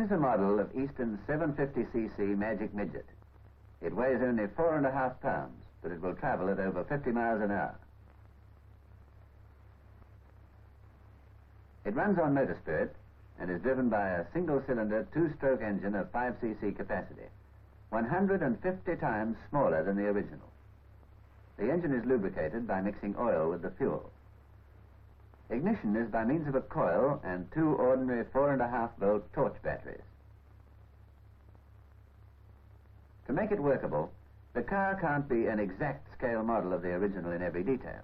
is a model of Eyston's 750cc Magic Midget. It weighs only four and a half pounds, but it will travel at over 50 miles an hour. It runs on motor spirit and is driven by a single-cylinder two-stroke engine of 5cc capacity, 150 times smaller than the original. The engine is lubricated by mixing oil with the fuel. Ignition is by means of a coil and two ordinary 4.5 volt torch batteries. To make it workable, the car can't be an exact scale model of the original in every detail.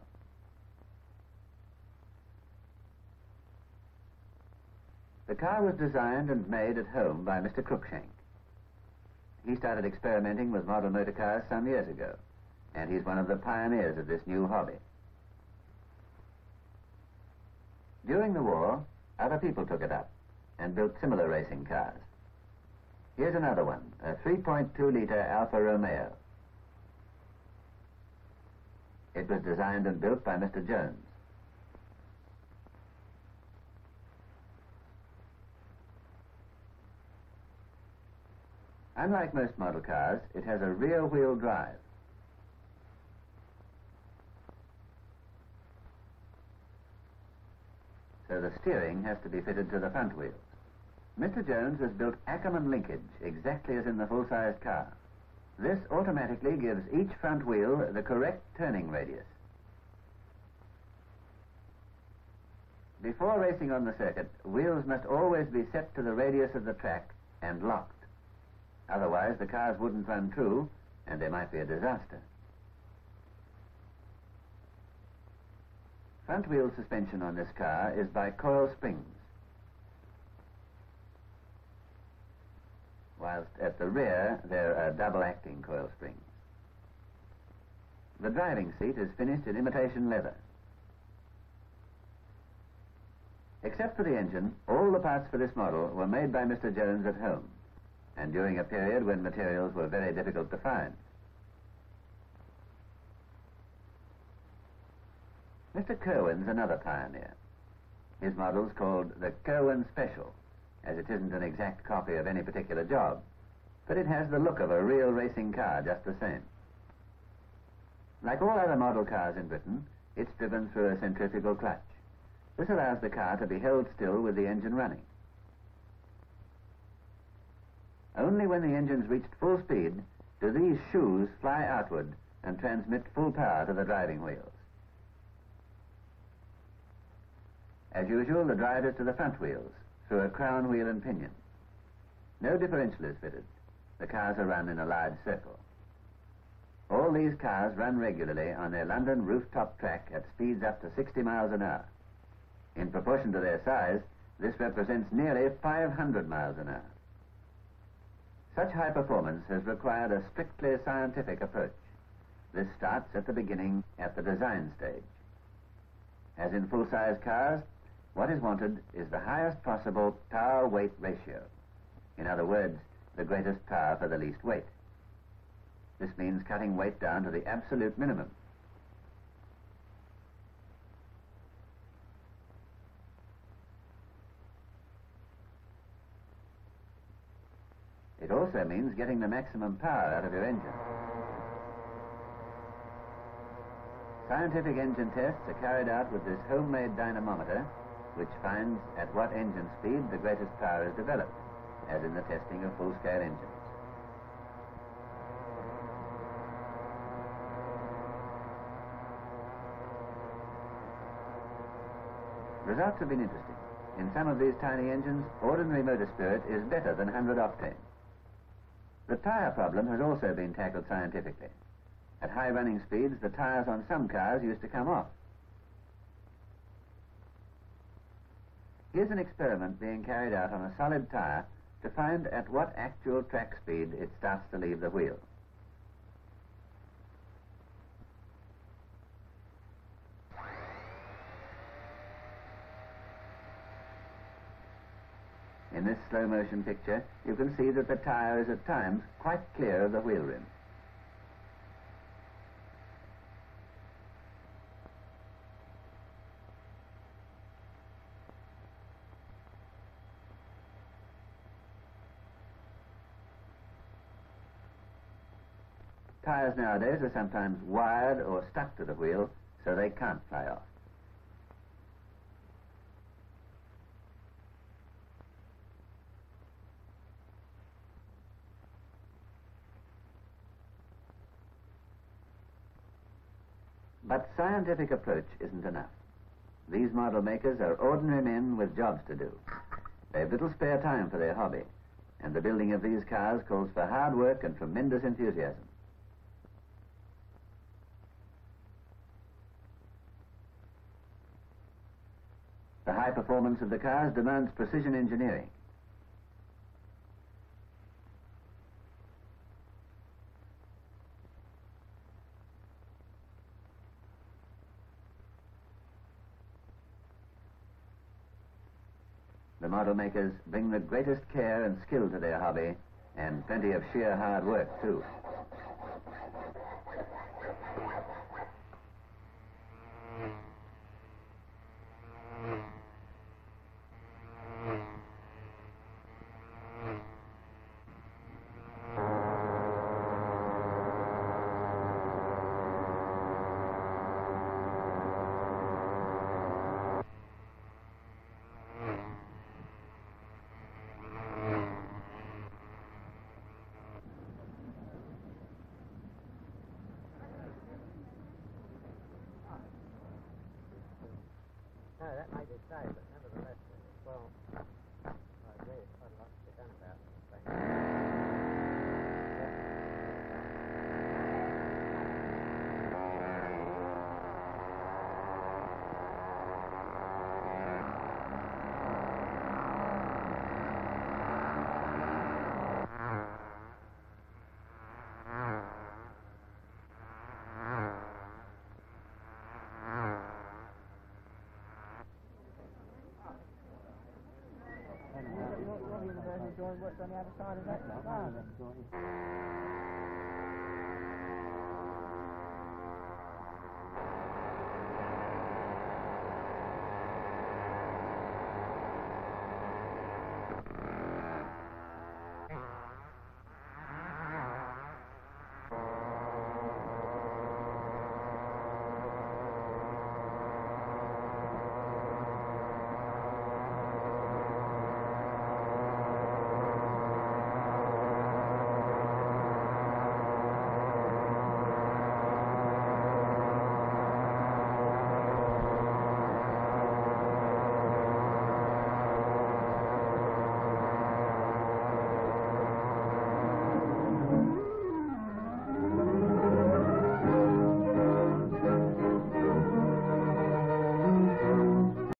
The car was designed and made at home by Mr. Cruikshank. He started experimenting with model motor cars some years ago, and he's one of the pioneers of this new hobby. During the war, other people took it up and built similar racing cars. Here's another one, a 3.2-liter Alfa Romeo. It was designed and built by Mr. Jones. Unlike most model cars, it has a rear-wheel drive. The steering has to be fitted to the front wheels. Mr. Jones has built Ackerman linkage exactly as in the full-size car. This automatically gives each front wheel the correct turning radius. Before racing on the circuit, wheels must always be set to the radius of the track and locked. Otherwise, the cars wouldn't run true, and they might be a disaster. Front wheel suspension on this car is by coil springs. Whilst at the rear, there are double-acting coil springs. The driving seat is finished in imitation leather. Except for the engine, all the parts for this model were made by Mr. Jones at home, and during a period when materials were very difficult to find. Mr. Kerwin's another pioneer. His model's called the Kerwin Special, as it isn't an exact copy of any particular job, but it has the look of a real racing car just the same. Like all other model cars in Britain, it's driven through a centrifugal clutch. This allows the car to be held still with the engine running. Only when the engine's reached full speed do these shoes fly outward and transmit full power to the driving wheels. As usual, the drive is to the front wheels through a crown wheel and pinion. No differential is fitted. The cars are run in a large circle. All these cars run regularly on their London rooftop track at speeds up to 60 miles an hour. In proportion to their size, this represents nearly 500 miles an hour. Such high performance has required a strictly scientific approach. This starts at the beginning, at the design stage. As in full-size cars, what is wanted is the highest possible power-weight ratio. In other words, the greatest power for the least weight. This means cutting weight down to the absolute minimum. It also means getting the maximum power out of your engine. Scientific engine tests are carried out with this homemade dynamometer which finds at what engine speed the greatest power is developed, as in the testing of full-scale engines. Results have been interesting. In some of these tiny engines, ordinary motor spirit is better than 100 octane. The tire problem has also been tackled scientifically. At high running speeds, the tires on some cars used to come off. Here's an experiment being carried out on a solid tire to find at what actual track speed it starts to leave the wheel. In this slow motion picture, you can see that the tire is at times quite clear of the wheel rim. Tires nowadays are sometimes wired or stuck to the wheel so they can't fly off. But scientific approach isn't enough. These model makers are ordinary men with jobs to do. They have little spare time for their hobby, and the building of these cars calls for hard work and tremendous enthusiasm. The high performance of the cars demands precision engineering. The model makers bring the greatest care and skill to their hobby, and plenty of sheer hard work, too. No, that may be so, Your what's on the other side of that?